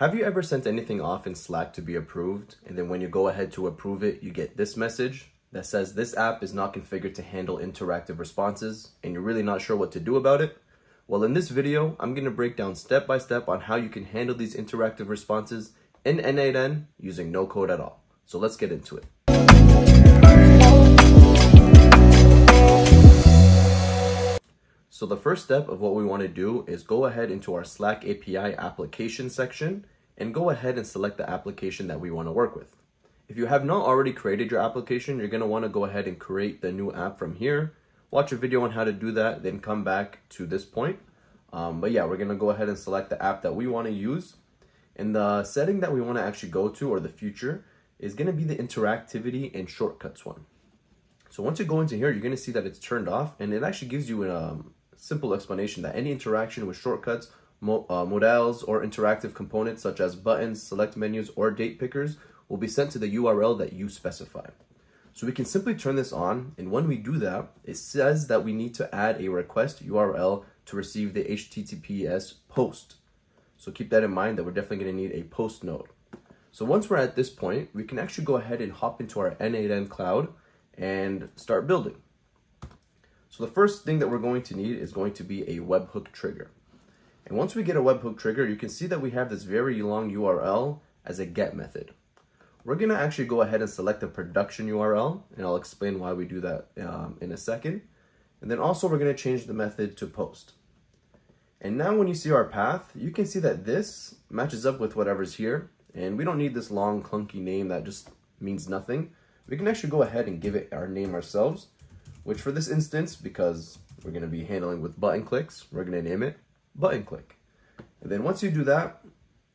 Have you ever sent anything off in Slack to be approved, and then when you go ahead to approve it, you get this message that says this app is not configured to handle interactive responses, and you're really not sure what to do about it? Well, in this video, I'm going to break down step by step on how you can handle these interactive responses in N8N using no code at all. So let's get into it. So the first step of what we want to do is go ahead into our Slack API application section and go ahead and select the application that we want to work with. If you have not already created your application, you're going to want to go ahead and create the new app from here. Watch a video on how to do that, then come back to this point. Um, but yeah, we're going to go ahead and select the app that we want to use. And the setting that we want to actually go to or the future is going to be the interactivity and shortcuts one. So once you go into here, you're going to see that it's turned off and it actually gives you a um, simple explanation that any interaction with shortcuts, mo uh, modals, or interactive components such as buttons, select menus, or date pickers will be sent to the URL that you specify. So we can simply turn this on, and when we do that, it says that we need to add a request URL to receive the HTTPS post. So keep that in mind that we're definitely going to need a post node. So once we're at this point, we can actually go ahead and hop into our N8N cloud and start building. So the first thing that we're going to need is going to be a webhook trigger. And once we get a webhook trigger, you can see that we have this very long URL as a get method. We're gonna actually go ahead and select the production URL, and I'll explain why we do that um, in a second. And then also we're gonna change the method to post. And now when you see our path, you can see that this matches up with whatever's here, and we don't need this long clunky name that just means nothing. We can actually go ahead and give it our name ourselves which for this instance, because we're going to be handling with button clicks, we're going to name it button click. And then once you do that,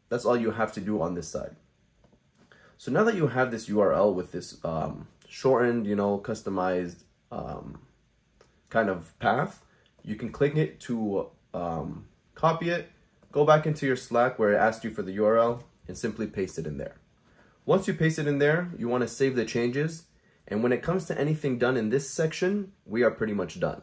that's all you have to do on this side. So now that you have this URL with this um, shortened, you know, customized um, kind of path, you can click it to um, copy it, go back into your Slack where it asked you for the URL, and simply paste it in there. Once you paste it in there, you want to save the changes and when it comes to anything done in this section, we are pretty much done.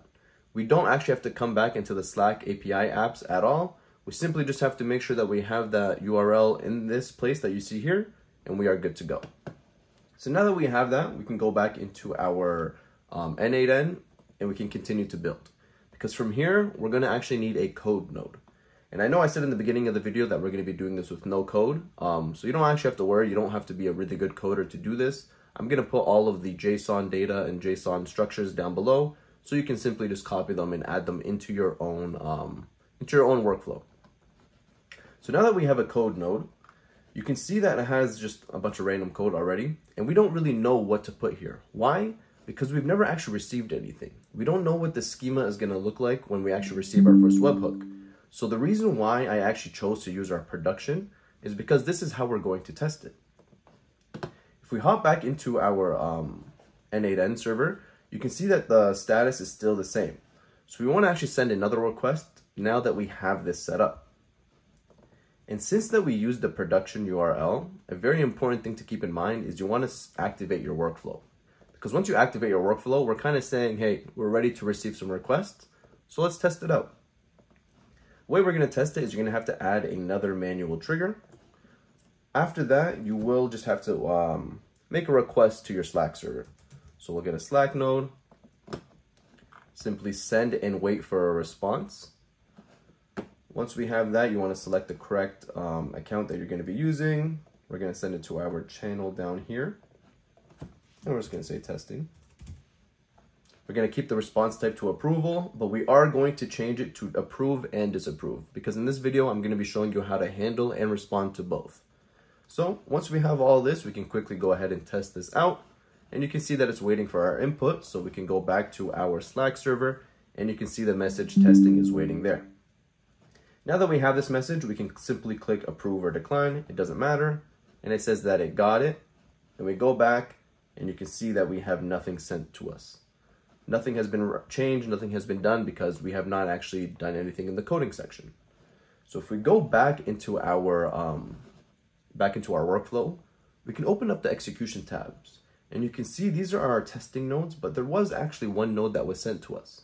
We don't actually have to come back into the Slack API apps at all. We simply just have to make sure that we have that URL in this place that you see here, and we are good to go. So now that we have that, we can go back into our um, N8N and we can continue to build. Because from here, we're gonna actually need a code node. And I know I said in the beginning of the video that we're gonna be doing this with no code. Um, so you don't actually have to worry, you don't have to be a really good coder to do this. I'm going to put all of the JSON data and JSON structures down below so you can simply just copy them and add them into your own um, into your own workflow. So now that we have a code node, you can see that it has just a bunch of random code already, and we don't really know what to put here. Why? Because we've never actually received anything. We don't know what the schema is going to look like when we actually receive our first webhook. So the reason why I actually chose to use our production is because this is how we're going to test it we hop back into our um, N8N server, you can see that the status is still the same. So we want to actually send another request now that we have this set up. And since that we use the production URL, a very important thing to keep in mind is you want to activate your workflow. Because once you activate your workflow, we're kind of saying, hey, we're ready to receive some requests, so let's test it out. The way we're going to test it is you're going to have to add another manual trigger. After that, you will just have to um, make a request to your Slack server. So we'll get a Slack node, simply send and wait for a response. Once we have that, you want to select the correct um, account that you're going to be using. We're going to send it to our channel down here. And we're just going to say testing. We're going to keep the response type to approval, but we are going to change it to approve and disapprove because in this video, I'm going to be showing you how to handle and respond to both. So once we have all this, we can quickly go ahead and test this out. And you can see that it's waiting for our input. So we can go back to our Slack server and you can see the message testing is waiting there. Now that we have this message, we can simply click approve or decline. It doesn't matter. And it says that it got it. And we go back and you can see that we have nothing sent to us. Nothing has been changed, nothing has been done because we have not actually done anything in the coding section. So if we go back into our um, back into our workflow, we can open up the execution tabs. And you can see these are our testing nodes, but there was actually one node that was sent to us.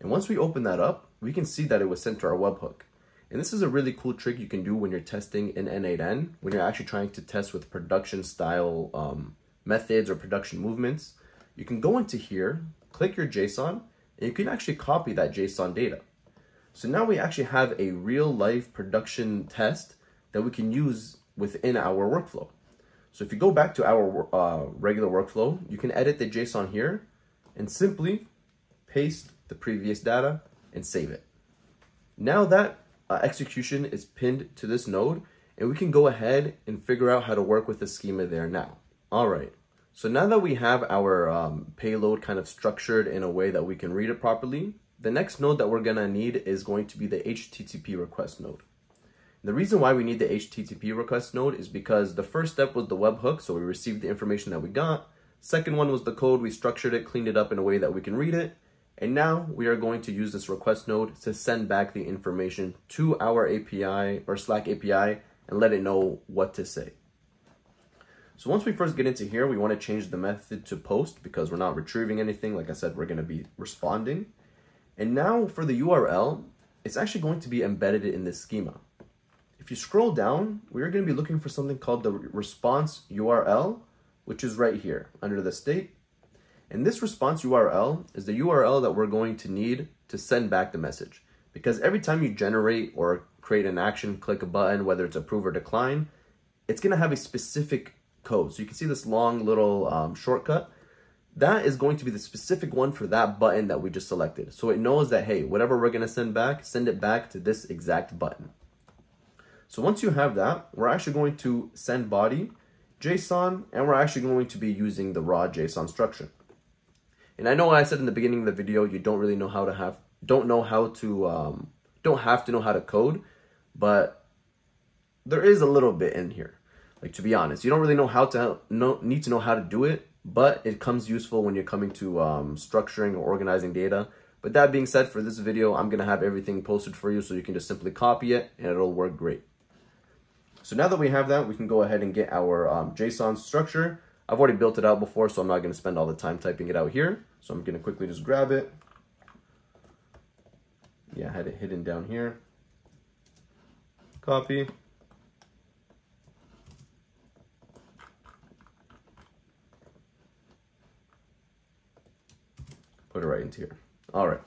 And once we open that up, we can see that it was sent to our webhook. And this is a really cool trick you can do when you're testing in N8N, when you're actually trying to test with production style um, methods or production movements. You can go into here, click your JSON, and you can actually copy that JSON data. So now we actually have a real life production test that we can use within our workflow. So if you go back to our uh, regular workflow, you can edit the JSON here and simply paste the previous data and save it. Now that uh, execution is pinned to this node and we can go ahead and figure out how to work with the schema there now. All right, so now that we have our um, payload kind of structured in a way that we can read it properly, the next node that we're gonna need is going to be the HTTP request node. The reason why we need the HTTP request node is because the first step was the webhook, so we received the information that we got. Second one was the code, we structured it, cleaned it up in a way that we can read it. And now we are going to use this request node to send back the information to our API or Slack API and let it know what to say. So once we first get into here, we want to change the method to post because we're not retrieving anything. Like I said, we're going to be responding. And now for the URL, it's actually going to be embedded in this schema. If you scroll down, we're going to be looking for something called the response URL, which is right here under the state. And this response URL is the URL that we're going to need to send back the message. Because every time you generate or create an action, click a button, whether it's approve or decline, it's going to have a specific code. So you can see this long little um, shortcut. That is going to be the specific one for that button that we just selected. So it knows that, hey, whatever we're going to send back, send it back to this exact button. So once you have that, we're actually going to send body JSON, and we're actually going to be using the raw JSON structure. And I know I said in the beginning of the video, you don't really know how to have, don't know how to, um, don't have to know how to code, but there is a little bit in here. Like to be honest, you don't really know how to know, need to know how to do it, but it comes useful when you're coming to um, structuring or organizing data. But that being said, for this video, I'm gonna have everything posted for you so you can just simply copy it and it'll work great. So now that we have that, we can go ahead and get our um, JSON structure. I've already built it out before, so I'm not gonna spend all the time typing it out here. So I'm gonna quickly just grab it. Yeah, I had it hidden down here. Copy. Put it right into here. All right.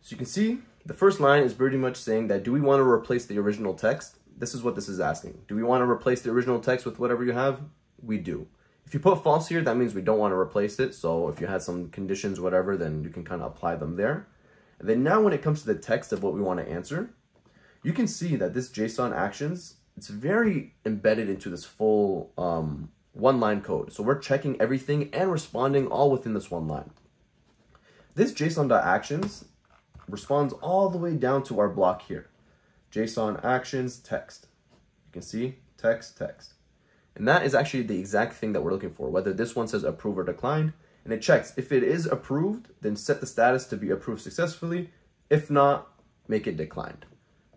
So you can see the first line is pretty much saying that do we want to replace the original text? This is what this is asking. Do we want to replace the original text with whatever you have? We do. If you put false here, that means we don't want to replace it. So if you had some conditions, whatever, then you can kind of apply them there. And then now when it comes to the text of what we want to answer, you can see that this JSON actions, it's very embedded into this full um, one line code. So we're checking everything and responding all within this one line. This JSON.actions responds all the way down to our block here. JSON actions text. You can see text, text. And that is actually the exact thing that we're looking for, whether this one says approve or declined. And it checks if it is approved, then set the status to be approved successfully. If not, make it declined.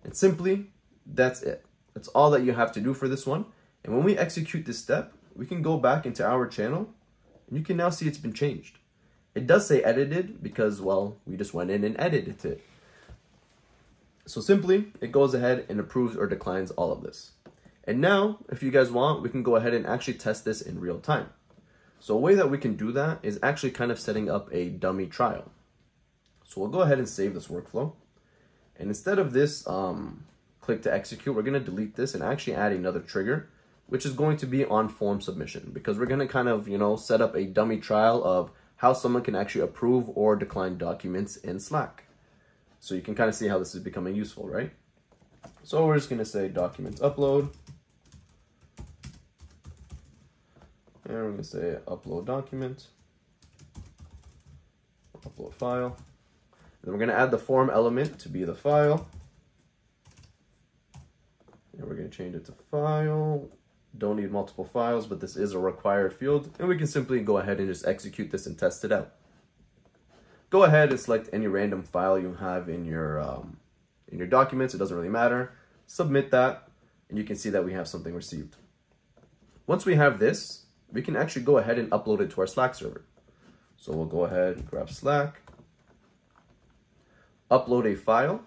And simply, that's it. That's all that you have to do for this one. And when we execute this step, we can go back into our channel and you can now see it's been changed. It does say edited because, well, we just went in and edited it. So simply, it goes ahead and approves or declines all of this. And now, if you guys want, we can go ahead and actually test this in real time. So a way that we can do that is actually kind of setting up a dummy trial. So we'll go ahead and save this workflow. And instead of this um, click to execute, we're going to delete this and actually add another trigger, which is going to be on form submission because we're going to kind of, you know, set up a dummy trial of how someone can actually approve or decline documents in Slack. So you can kind of see how this is becoming useful, right? So we're just going to say documents upload. And we're to say upload document, upload file. And we're going to add the form element to be the file. And we're going to change it to file. Don't need multiple files, but this is a required field. And we can simply go ahead and just execute this and test it out. Go ahead and select any random file you have in your, um, in your documents. It doesn't really matter. Submit that, and you can see that we have something received. Once we have this, we can actually go ahead and upload it to our Slack server. So we'll go ahead and grab Slack, upload a file,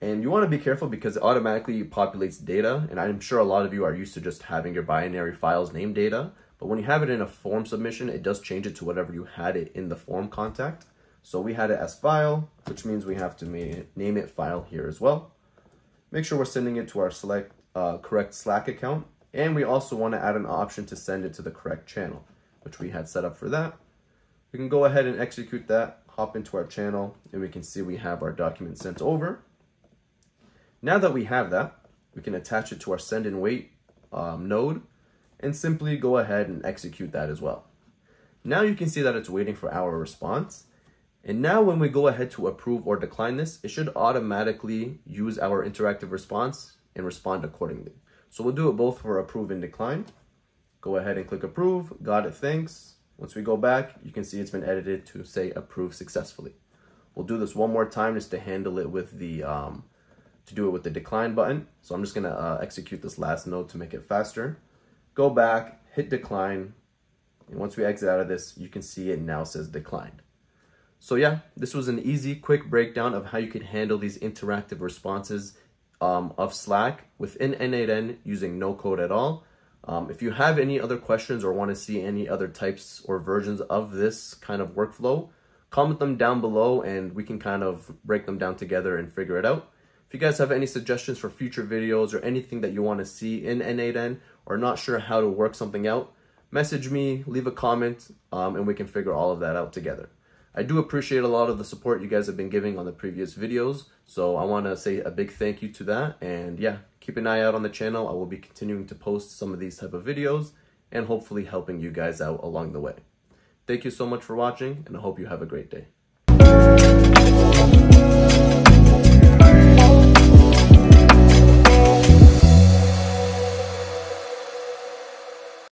And you want to be careful because it automatically populates data. And I'm sure a lot of you are used to just having your binary files name data. But when you have it in a form submission, it does change it to whatever you had it in the form contact. So we had it as file, which means we have to name it file here as well. Make sure we're sending it to our select uh, correct Slack account. And we also want to add an option to send it to the correct channel, which we had set up for that. We can go ahead and execute that, hop into our channel, and we can see we have our document sent over. Now that we have that, we can attach it to our send and wait um, node and simply go ahead and execute that as well. Now you can see that it's waiting for our response. And now when we go ahead to approve or decline this, it should automatically use our interactive response and respond accordingly. So we'll do it both for approve and decline. Go ahead and click approve, got it, thanks. Once we go back, you can see it's been edited to say approve successfully. We'll do this one more time just to handle it with the, um, to do it with the decline button. So I'm just gonna uh, execute this last node to make it faster. Go back, hit decline, and once we exit out of this, you can see it now says declined. So yeah, this was an easy, quick breakdown of how you could handle these interactive responses um, of Slack within N8N using no code at all. Um, if you have any other questions or want to see any other types or versions of this kind of workflow, comment them down below and we can kind of break them down together and figure it out. If you guys have any suggestions for future videos or anything that you want to see in N8N or not sure how to work something out, message me, leave a comment, um, and we can figure all of that out together. I do appreciate a lot of the support you guys have been giving on the previous videos, so I want to say a big thank you to that, and yeah, keep an eye out on the channel. I will be continuing to post some of these type of videos, and hopefully helping you guys out along the way. Thank you so much for watching, and I hope you have a great day.